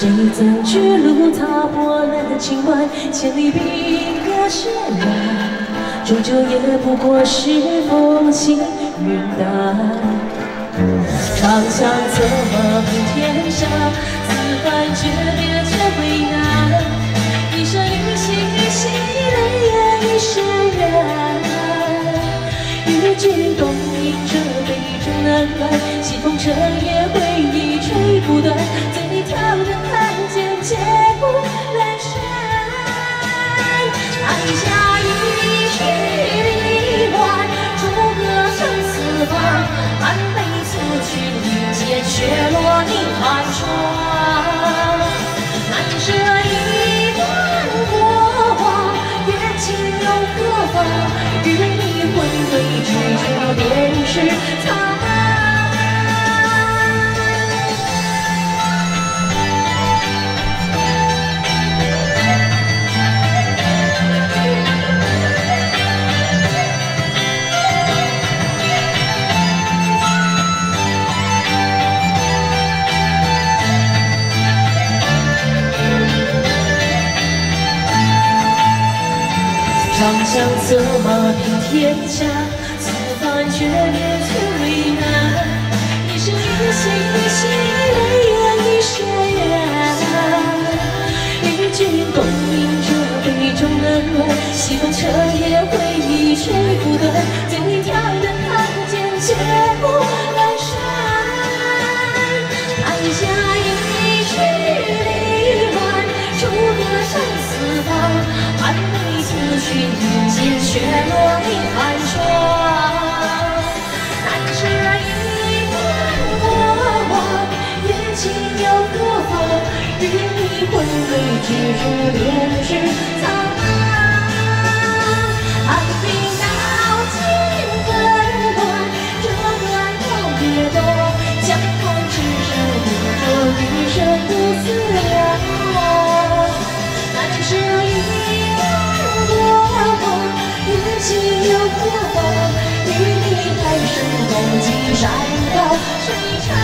谁曾巨鹿踏破了情关，千里冰河雪染，终究也不过是风轻云淡。长枪策马平天下，四番诀别却为难。一生一心一心泪眼已潸然。与君共饮这杯中难关，西风彻夜回忆吹不断。长枪策马平天下，此番诀别却为难。一生一心君不见雪落凝寒霜。难舍一段过往，缘尽又何妨？与你魂归之处，便是山高水长。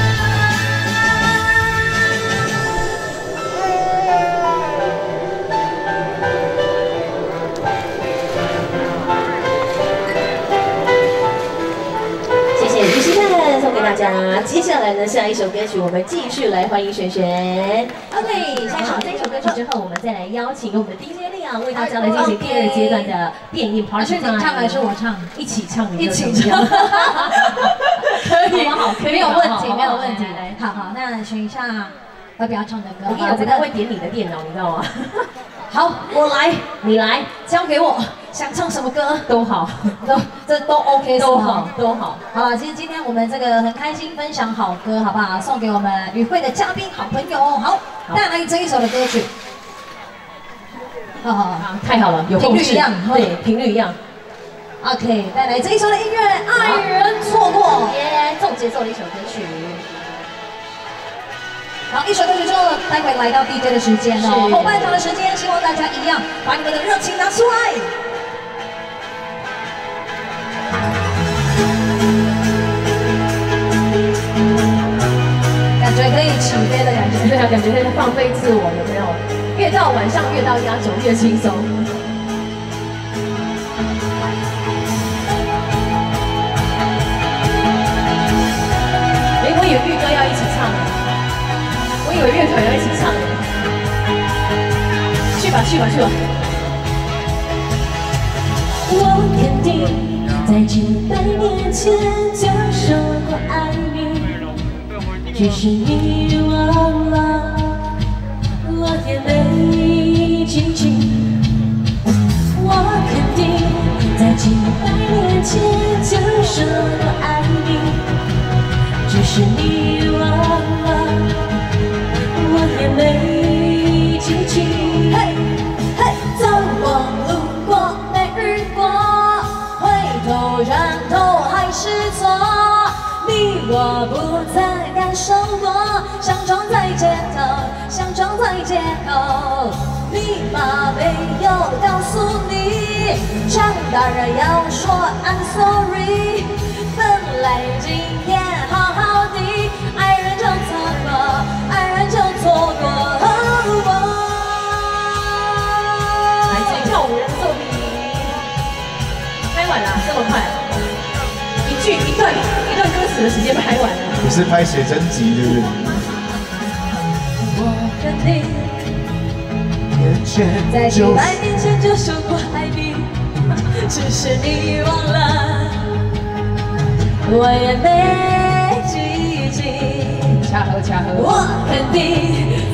谢谢于西看送给大家。接下来呢，下一首歌曲我们继续来欢迎璇璇。OK，下好这一首歌曲之后，我们再来邀请我们的 DJ 亮为大家来进行第二阶段的电音 party 是你唱还是我唱？一起唱，一起唱，可以，好？没有问题，好没有问题。来，好好，那选一下要不要唱的歌？我跟你讲，我不会点你的电脑，你知道吗？好，我来，你来，交给我，想唱什么歌都好，都这都 OK，都好，都好。好了，其实今天我们这个很开心分享好歌，好不好？送给我们与会的嘉宾、好朋友。好，带来这一首的歌曲。好好好啊，太好了，有频共识率一样对，频率一样。，OK，带来这一首的音乐《爱人错过》。耶，重节奏的一首歌曲。好，一首歌曲之后，待会来到 DJ 的时间哦，是后半场的时间，希望大家一样把你们的热情拿出来。感觉可以起飞的感觉。对啊，感觉在放飞自我，有没有？越到晚上，越到压轴，越轻松。我以为乐团要一起唱。去吧，去吧，去吧。我肯定在几百年前就说过爱你，只是你忘了，唱的要说 I'm sorry，来今天好好的，爱人就错过，爱人就错过。哦、来，跳舞人送你，拍完了，这么快，一句一段一段歌词的时间拍完了，不是拍写真集，对不对？在几百年前就说过爱你。只是你忘了，我也没记起。恰合恰合。我肯定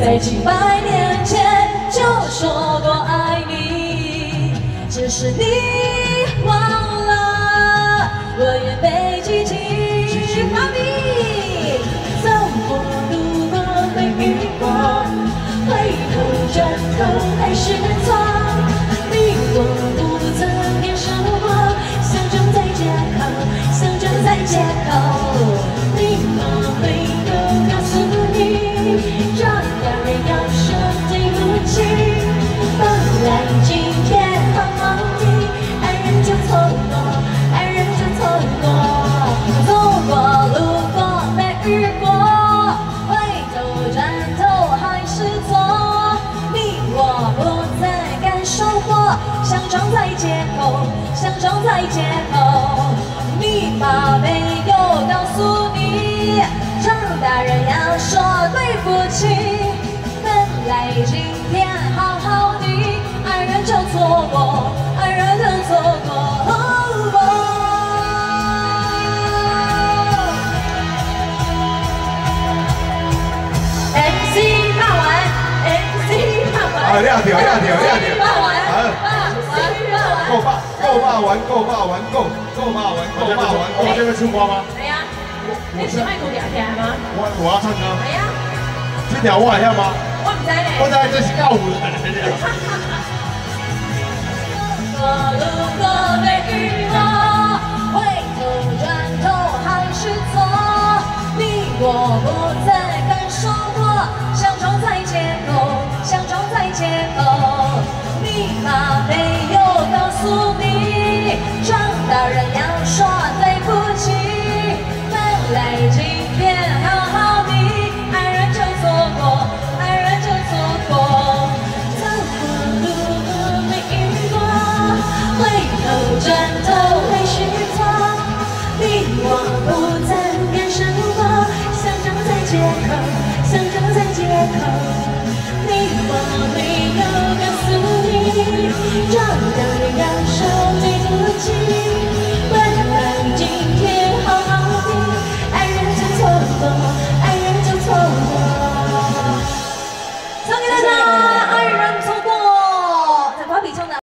在几百年前就说过爱你，只是你忘了，我也没记起。走过路过会遇过，回头转头还是错。你我撞在街口，相撞在街口。密码没有告诉你，长大人要说对不起。本来今天好好的，爱人就错过，爱人就错过。MC 骂完，MC 骂完，啊，亮条亮条亮条，唱歌吗？系啊。你是麦克杰克吗？我我要唱歌。系呀。这条我还要吗？我不知咧。我知这是跳舞的。没遇，回头转头还是错。你我不感受过，你没有告诉你。